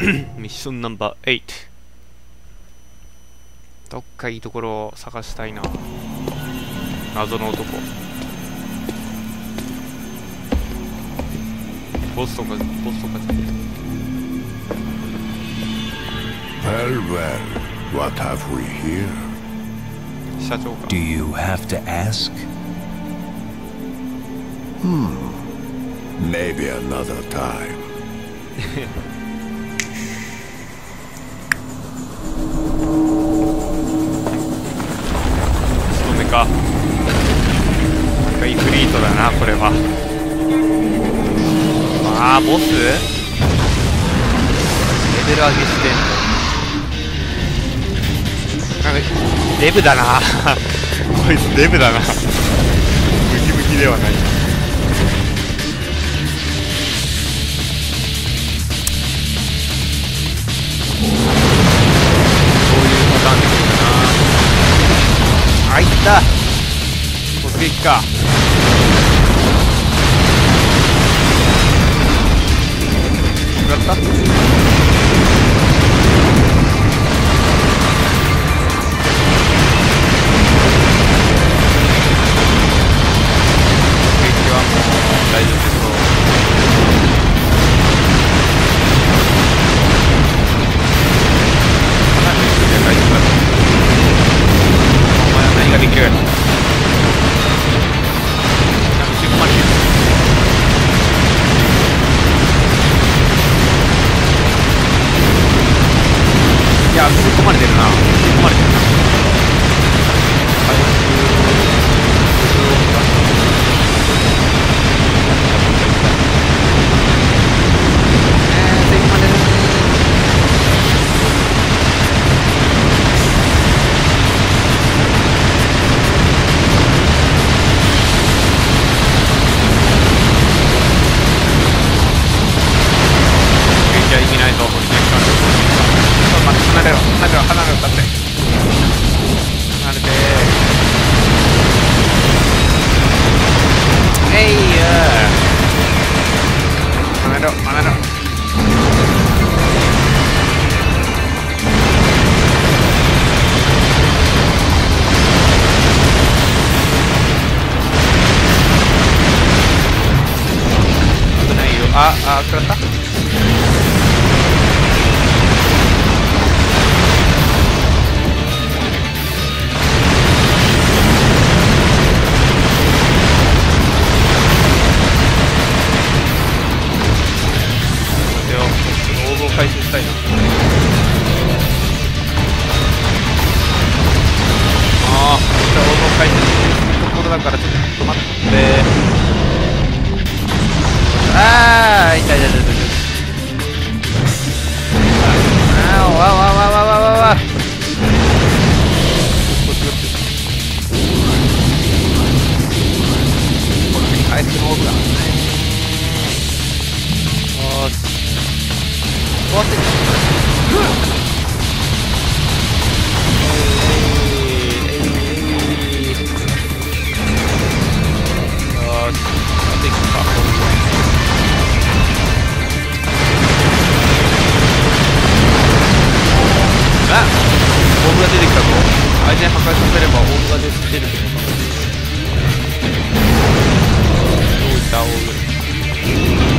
ミッションナンバー8どっかいいところを探したいな。謎の男。ポストかポストかじゃねえ。社長か。Do. 勤めか。なんかイフリートだなこれは。ああボス？レベル上げしてんの。なんかデブだな。こいつデブだな。ムキムキではないだ。突撃か。った？って離れろ離れろ離れろだって離れてえいや離れろ離れろ危ないよああ食らった相手に破壊させればオウ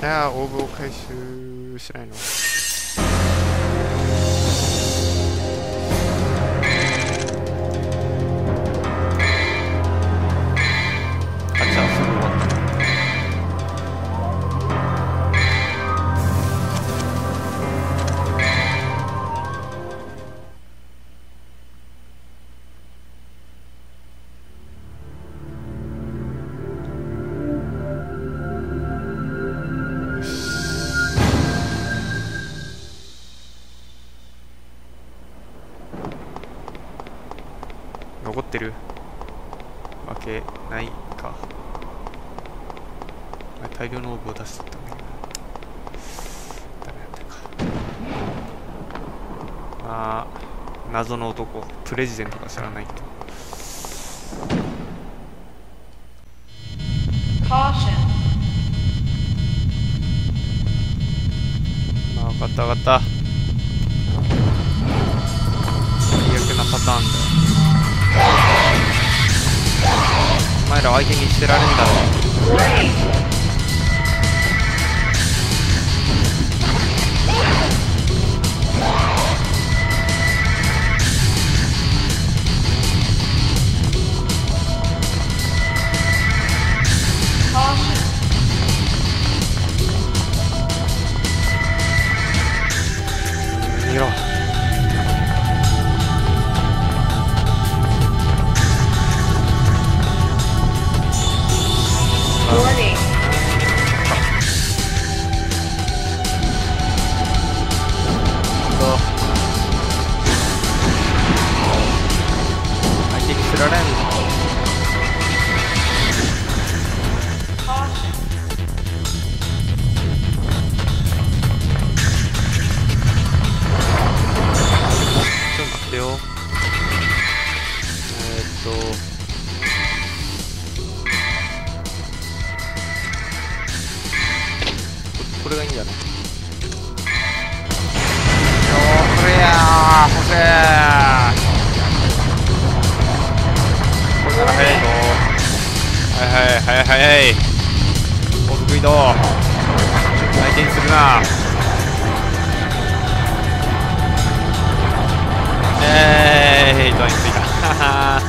じゃあオーブを回収しないの。ってる。わけないか。あ大量のオーブを出してったんだけどダメだったか。あー謎の男。プレジデントか知らないと。Caution. あ分かった分かった。最悪なパターンだよお前ら相手にしてられんだろいはいはい。高速移動相手にするな。えーい、ドアについた。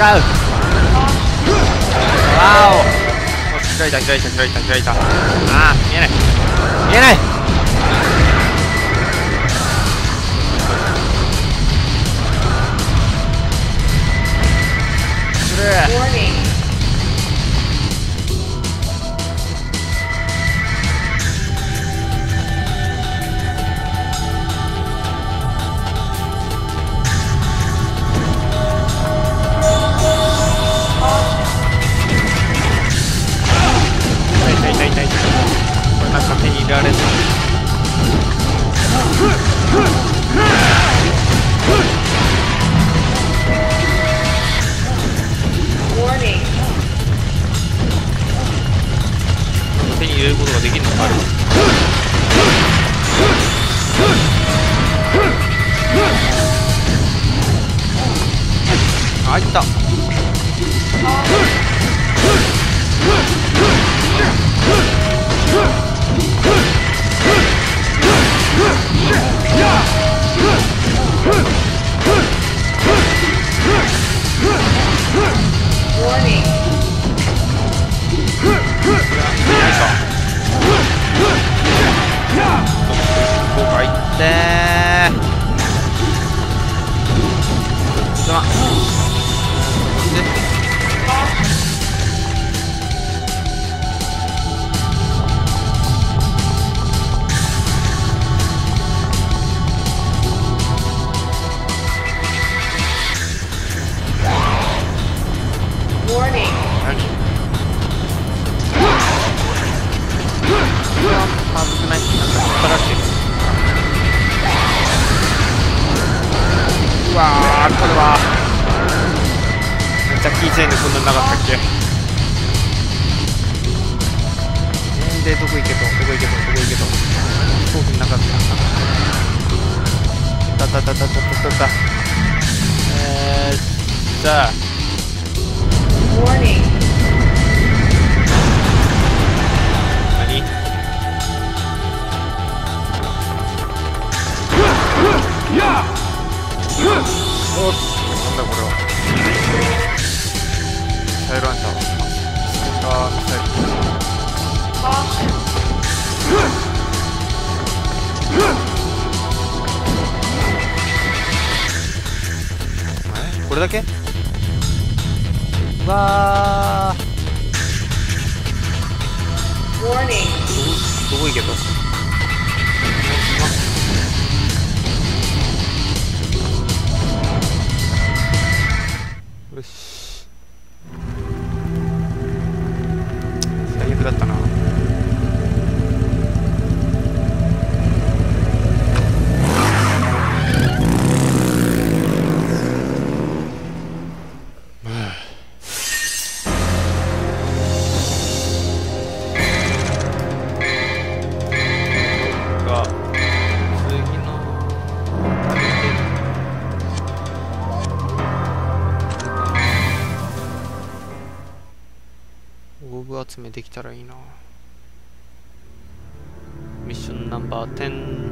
う。わお。お開いた開いた開いた開いた。ああ見えない。見えない。する入れることができるのかあればあいった。うわーこれは。ジャッキー・チェーンでこんなんなかったっけえーでどこ行けとどこ行けとどこ行けと。飛行機なかったたたたたたたたた。えー、じゃあ。Warning. け？うわー.どこ行けと？よし。最悪だったなオブ集めできたらいいな。ミッションナンバー10